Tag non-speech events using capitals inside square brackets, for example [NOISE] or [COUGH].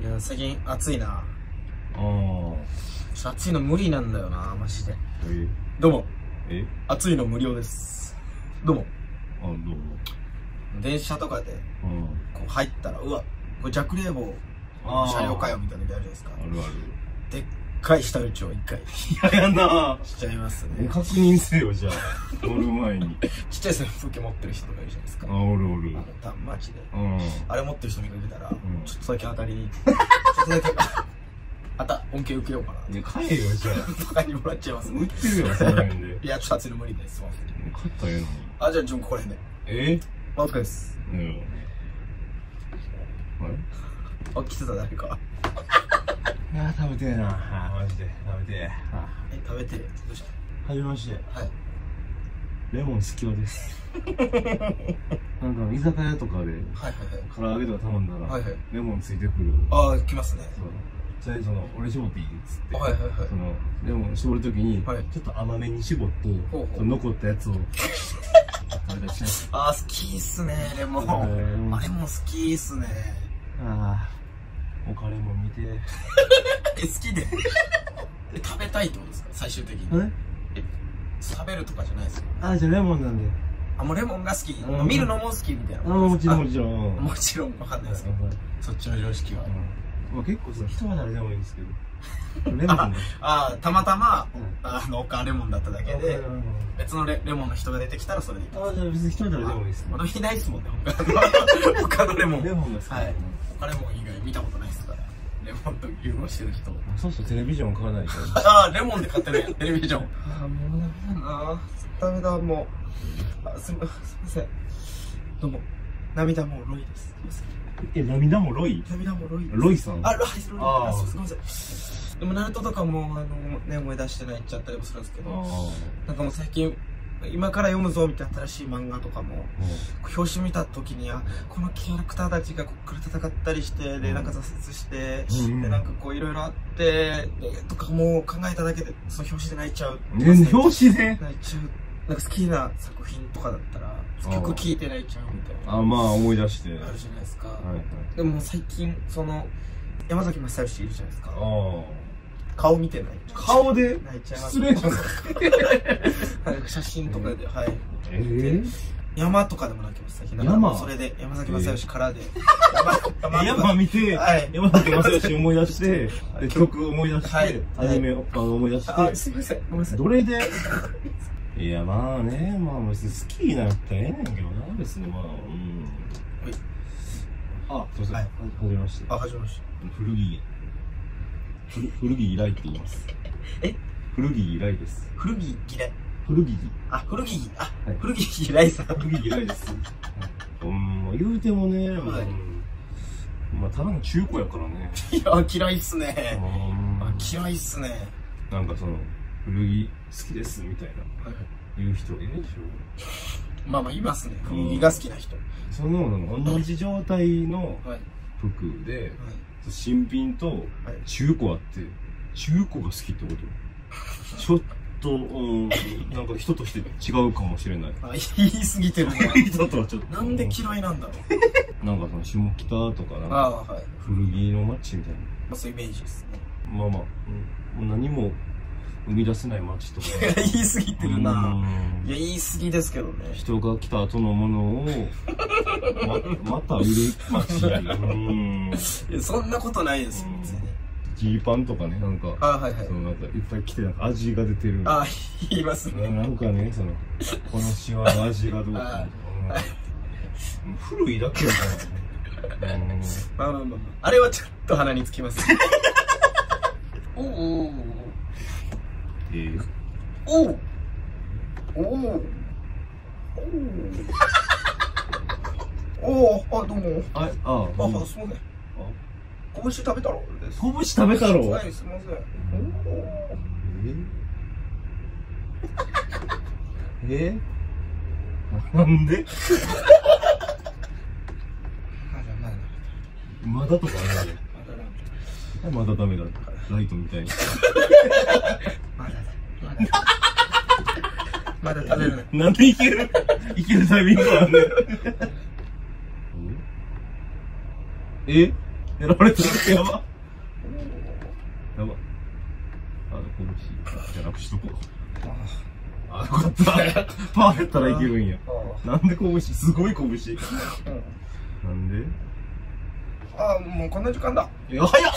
いや最近暑いな。ああ。暑いの無理なんだよなマジで。え？どうも。え？暑いの無料です。どうも。あ、どうも。電車とかでうん。こう入ったらうわこれ弱冷房車両かよみたいな時あるじゃないですか。あるある。でっかい下打ちを一回嫌やなしちゃいますね確認せよ、じゃあ。乗る前に。[LAUGHS] ちっちゃい扇風機持ってる人とかいるじゃないですかあ、おるおる。あのたマジでうん。あれ持ってる人見かけたら、んちょっとだけ当たりにちょっとだけあた恩恵受けようかないや、買えよ、じゃあ。バカにもらっちゃいますね売ってるよ、その辺で。いやちょっと暑いの無理ですすいません買ったらええのに。あじゃあ順ここら辺でえ？お疲れですうん。あれあ来てた誰かいや食べてえな。あマジで。食べてえ。食べてどうしはじめましてたはい。レモン好きよです。[LAUGHS] なんか居酒屋とかではいはい唐揚げとか頼んだら、はいはい。レモンついてくる。はいああ来ますね。そう。じゃあその俺絞っていいっつって、はいはいはい。そのレモン絞るときに、はい。ちょっと甘めに絞ってほうほう。その残ったやつを。食べたりしないあー好きっすねレモン。レモン。好きっすね。ああお金も見て。[LAUGHS] え好きで。[LAUGHS] え食べたいってことですか？最終的に。え？食べるとかじゃないですよあじゃあレモンなんで。あもうレモンが好き。うん。見るのも好きみたいな。あもちろんもろちろん。もちろんわかんないですけど。そっちの常識は。うん。まあ、結構さ人は誰でもいいんですけど。[LAUGHS] レモンああーたまたまうん。あの丘レモンだっただけで別のレレモンの人が出てきたらそれでいいあじゃあ別に人は誰でもいいですね私いないっすもん。ね他の他のレモンレモンが好きはい他レモン以外見たことないっすから。レモンと融合してる人。そうそうテレビジョン買わないと [LAUGHS] ああレモンで買ってるやん。テレビジョン。ああもうダメだな。ダメだもうあすみすみません。どうも。涙もロイです。え涙もロイ涙もロイロイさん？あロイロイあすみません。でもナルトとかもあのね思い出して泣いちゃったりもするんですけどなんかもう最近今から読むぞみたいな新しい漫画とかも表紙見た時にあこのキャラクターたちがこっから戦ったりしてでうん。なんか挫折して、うんでなんかこういろいろあってでとかもう考えただけでその表紙で泣いちゃう、ね表紙で？泣いちゃう。なんか好きな作品とかだったら曲聴いて泣いちゃうみたいな。あまあ思い出して。あるじゃないですか、はいはい。でも最近その山崎正義いるじゃないですか。あ顔見て泣い。顔で？泣いちゃいます。失礼じゃん。はい写真とかで、はい。え山とかでも泣きます山？それで山崎正義からで、[LAUGHS] え山見てはい。山崎正義思い出してで曲思い出しはい。てアニメ思い出しあてすいませんごめんなさい。どれで？いやまあねまあ別に好きになったらええねんけどな別にまあうん。あすいません。はい。はじめまして。あ始めまし古着古古着依頼って言います。え？古着依頼です。た古着嫌い？古着。あ古着？あ、はい。古着嫌いさん。古着依頼です。うん言うてもね、はい。まあただの中古やからね。いや嫌いっすね。うんあ嫌いっすね。なんかその古着好きですみたいな。はい。言う人いるでしまあまあいますね。古着が好きな人。ょその同じ状態のはい。服ではい新品とはい。中古あって中古が好きってこと？ちょっと、うん、なんか人として違うかもしれない。あ言い過ぎてるな。人とはちょっと。なんで嫌いなんだろう。[LAUGHS] なんかその下北とかなんあかはい。古着の街みたいな。まあそういうイメージですね。まあまあ、うん、何も生み出せない街とか。[LAUGHS] 言い過ぎてるな。うん。いや言い過ぎですけどね。人が来た後のものをま [LAUGHS] また売る街。うんいやそんなことないですよ別に。ジーパンとかねなんかあはいはい。そのなんかいっぱい来てなんか味が出てる。あ言いますね。ななんかねそのこのシワの味がどうか。[LAUGHS] 古いだけやからね。まあまあまあまあ。あれはちょっと鼻につきますおおおうんえーおおおおおおあどうも。あああうんすみません。拳食べたろです。拳食べたろはいすみません。おえ？え？なんで？まだとかあるまだまだダメだライトみたい。にまだまだ食べるねなんでいける？いけるタイミングあんねんえ？やられてる。やば。やば。あの、拳。じゃなくしとこう。あ、よかった。パーやったらいけるんや。なんで拳すごい拳。うんなんで？ああ、もうこんな時間だ。いや、早っ